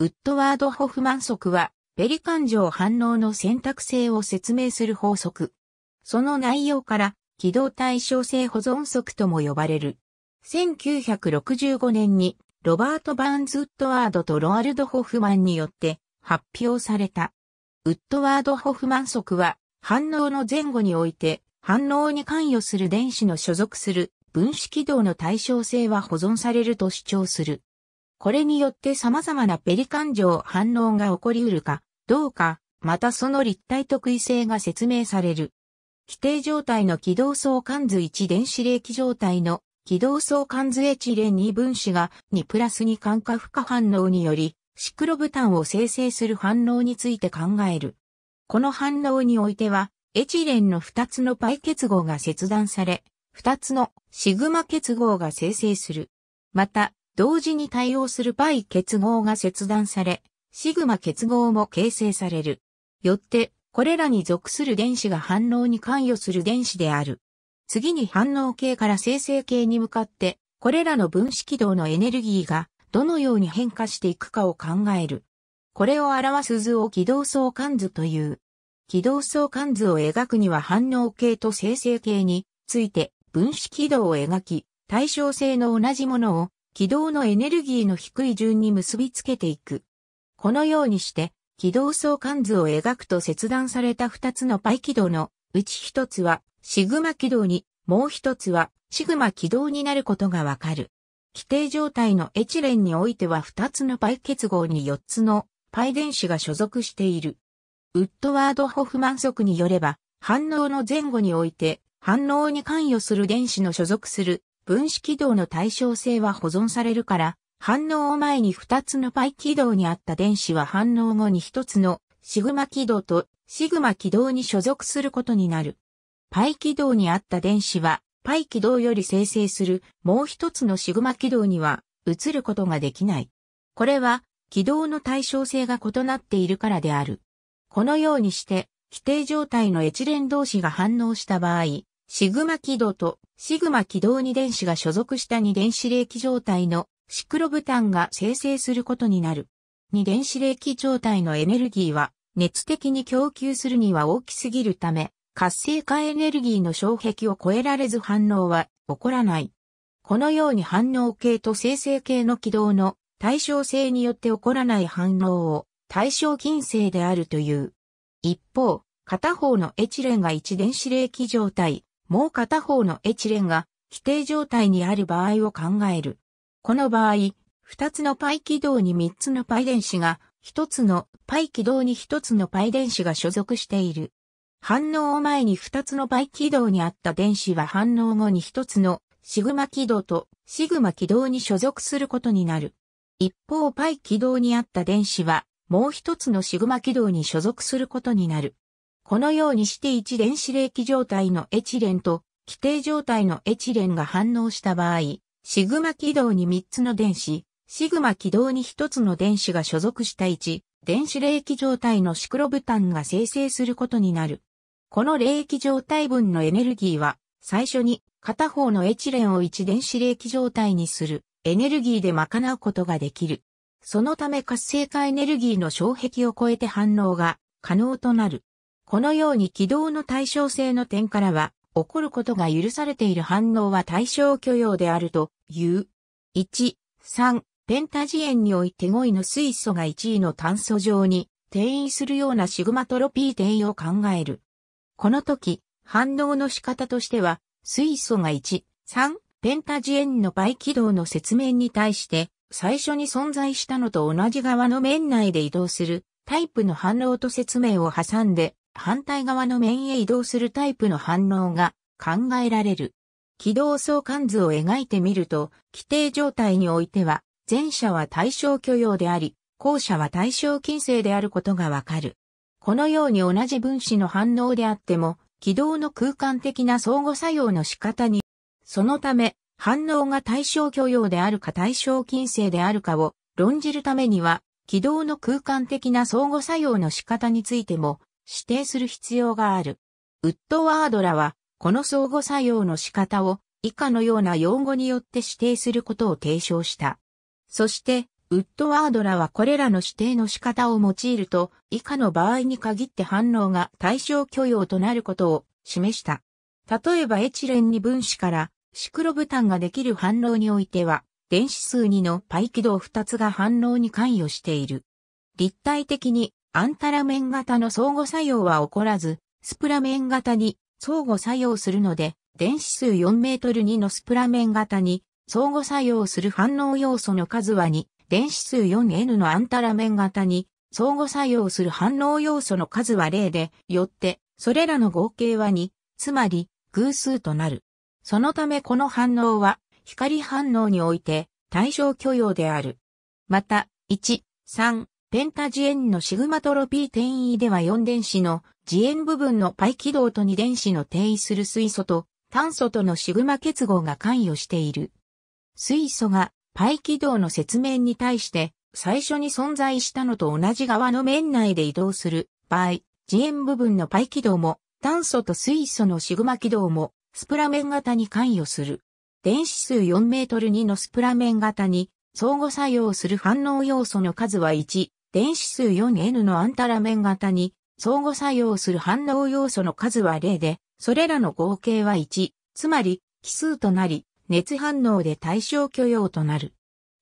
ウッドワード・ホフマン則は、ペリカン状反応の選択性を説明する法則。その内容から、軌道対称性保存則とも呼ばれる。1965年に、ロバート・バーンズ・ウッドワードとロアルド・ホフマンによって発表された。ウッドワード・ホフマン則は、反応の前後において、反応に関与する電子の所属する分子軌道の対称性は保存されると主張する。これによって様々なペリカン状反応が起こり得るか、どうか、またその立体特異性が説明される。規定状態の軌道相関図1電子冷気状態の軌道相関図エチレン2分子が2プラス2間化負荷反応によりシクロブタンを生成する反応について考える。この反応においては、エチレンの2つのパイ結合が切断され、2つのシグマ結合が生成する。また、同時に対応するパイ結合が切断され、シグマ結合も形成される。よって、これらに属する電子が反応に関与する電子である。次に反応系から生成系に向かって、これらの分子軌道のエネルギーがどのように変化していくかを考える。これを表す図を軌道相関図という。軌道相関図を描くには反応系と生成系について分子軌道を描き、対称性の同じものを軌道のエネルギーの低い順に結びつけていく。このようにして、軌道相関図を描くと切断された二つのパイ軌道のうち一つはシグマ軌道に、もう一つはシグマ軌道になることがわかる。規定状態のエチレンにおいては二つのパイ結合に四つのパイ電子が所属している。ウッドワード・ホフマン則によれば、反応の前後において、反応に関与する電子の所属する分子軌道の対称性は保存されるから、反応を前に2つのパイ軌道にあった電子は反応後に1つのシグマ軌道とシグマ軌道に所属することになる。パイ軌道にあった電子は、パイ軌道より生成するもう一つのシグマ軌道には移ることができない。これは、軌道の対称性が異なっているからである。このようにして、規定状態のエチレン同士が反応した場合、シグマ軌道とシグマ軌道に電子が所属した二電子冷気状態のシクロブタンが生成することになる。二電子冷気状態のエネルギーは熱的に供給するには大きすぎるため、活性化エネルギーの障壁を超えられず反応は起こらない。このように反応系と生成系の軌道の対称性によって起こらない反応を対称近性であるという。一方、片方のエチレンが一電子冷気状態、もう片方のエチレンが規定状態にある場合を考える。この場合、二つのパイ軌道に三つのパイ電子が、一つのパイ軌道に一つのパイ電子が所属している。反応を前に二つのパイ軌道にあった電子は反応後に一つのシグマ軌道とシグマ軌道に所属することになる。一方パイ軌道にあった電子はもう一つのシグマ軌道に所属することになる。このようにして一電子冷気状態のエチレンと規定状態のエチレンが反応した場合、シグマ軌道に3つの電子、シグマ軌道に1つの電子が所属した1、電子冷気状態のシクロブタンが生成することになる。この冷気状態分のエネルギーは、最初に片方のエチレンを1電子冷気状態にするエネルギーで賄うことができる。そのため活性化エネルギーの障壁を超えて反応が可能となる。このように軌道の対称性の点からは、起こることが許されている反応は対象許容であるという。1、3、ペンタジエンにおいて5位の水素が1位の炭素上に転移するようなシグマトロピー転移を考える。この時、反応の仕方としては、水素が1、3、ペンタジエンの倍軌道の説明に対して、最初に存在したのと同じ側の面内で移動するタイプの反応と説明を挟んで、反対側の面へ移動するタイプの反応が考えられる。軌道相関図を描いてみると、規定状態においては、前者は対象許容であり、後者は対象近性であることがわかる。このように同じ分子の反応であっても、軌道の空間的な相互作用の仕方に、そのため、反応が対象許容であるか対象近性であるかを論じるためには、軌道の空間的な相互作用の仕方についても指定する必要がある。ウッドワードらは、この相互作用の仕方を以下のような用語によって指定することを提唱した。そして、ウッドワードらはこれらの指定の仕方を用いると、以下の場合に限って反応が対象許容となることを示した。例えばエチレン2分子からシクロブタンができる反応においては、電子数2のパイ軌道2つが反応に関与している。立体的にアンタラメン型の相互作用は起こらず、スプラメン型に相互作用するので、電子数4メートル2のスプラメン型に相互作用する反応要素の数は2、電子数 4N のアンタラメン型に相互作用する反応要素の数は0で、よって、それらの合計は2、つまり偶数となる。そのためこの反応は光反応において対象許容である。また、1、3、ペンタジエンのシグマトロピー転移では4電子の自演部分のパイ軌道と2電子の転移する水素と炭素とのシグマ結合が関与している。水素がパイ軌道の説明に対して最初に存在したのと同じ側の面内で移動する場合、自演部分のパイ軌道も炭素と水素のシグマ軌道もスプラメン型に関与する。電子数4メートル2のスプラメン型に相互作用する反応要素の数は1、電子数 4N のアンタラメン型に相互作用する反応要素の数は0で、それらの合計は1、つまり奇数となり、熱反応で対象許容となる。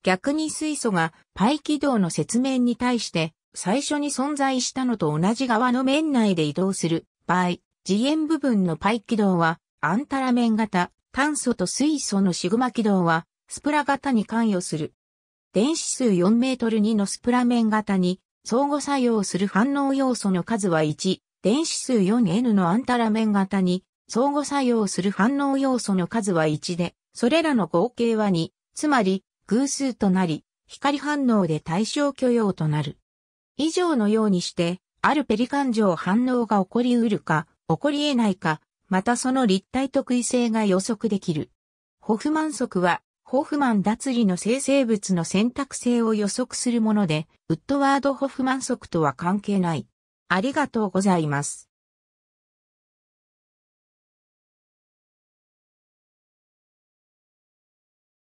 逆に水素がパイ軌道の説明に対して最初に存在したのと同じ側の面内で移動する場合、次元部分のパイ軌道はアンタラメン型、炭素と水素のシグマ軌道はスプラ型に関与する。電子数4メートル2のスプラメン型に相互作用する反応要素の数は1、電子数 4N のアンタラメン型に相互作用する反応要素の数は1で、それらの合計は2、つまり偶数となり、光反応で対象許容となる。以上のようにして、あるペリカン状反応が起こり得るか、起こり得ないか、またその立体特異性が予測できる。ホフマン則は、ホフマン脱離の生成物の選択性を予測するもので、ウッドワード・ホフマン則とは関係ない。ありがとうございます。